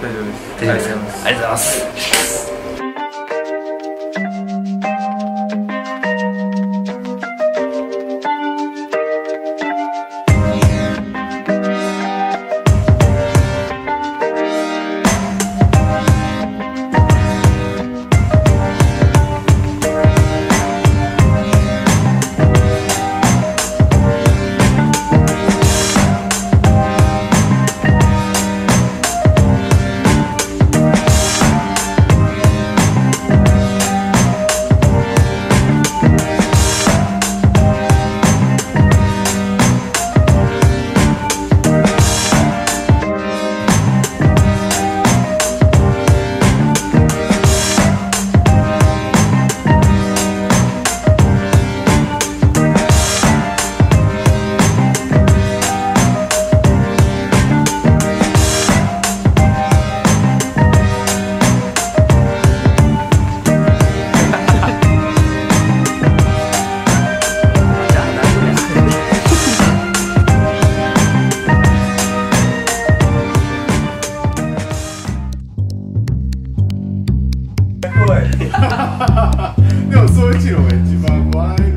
大丈夫です。大丈夫です。ありがとうございます。でもそういうのが一番笑い